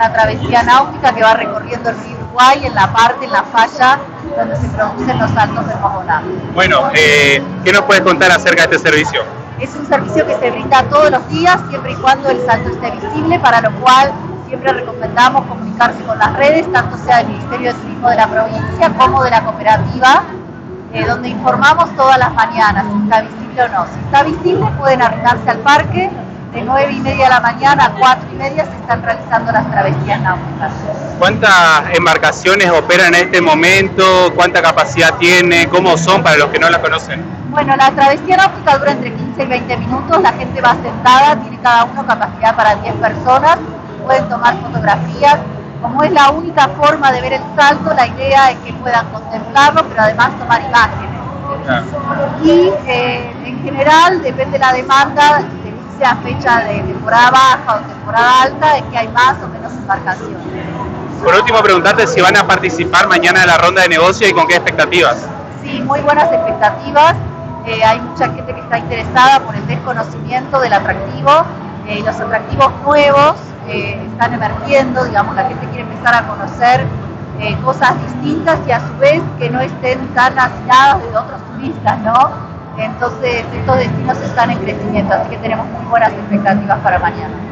una travesía náutica que va recorriendo el río Uruguay en la parte, en la falla donde se producen los saltos del Mojoná. Bueno, eh, ¿qué nos puedes contar acerca de este servicio? Es un servicio que se brinda todos los días, siempre y cuando el salto esté visible, para lo cual siempre recomendamos comunicarse con las redes, tanto sea del Ministerio de Turismo de la provincia como de la cooperativa, eh, donde informamos todas las mañanas si está visible o no. Si está visible pueden arrimarse al parque, de 9 y media de la mañana a 4 y media se están realizando las travesías náuticas. ¿Cuántas embarcaciones operan en este momento? ¿Cuánta capacidad tiene? ¿Cómo son para los que no la conocen? Bueno, la travesía náutica dura entre 15 y 20 minutos, la gente va sentada, tiene cada uno capacidad para 10 personas, pueden tomar fotografías. Como es la única forma de ver el salto, la idea es que puedan contemplarlo, pero además tomar imágenes. Ah. Y eh, en general, depende de la demanda, sea fecha de temporada baja o temporada alta, es que hay más o menos embarcaciones. Por último, preguntarte si van a participar mañana en la ronda de negocio y con qué expectativas. Sí, muy buenas expectativas. Eh, hay mucha gente que está interesada por el desconocimiento del atractivo eh, y los atractivos nuevos eh, están emergiendo, digamos, la gente quiere empezar a conocer cosas distintas y a su vez que no estén tan hacinadas de otros turistas, ¿no? Entonces estos destinos están en crecimiento, así que tenemos muy buenas expectativas para mañana.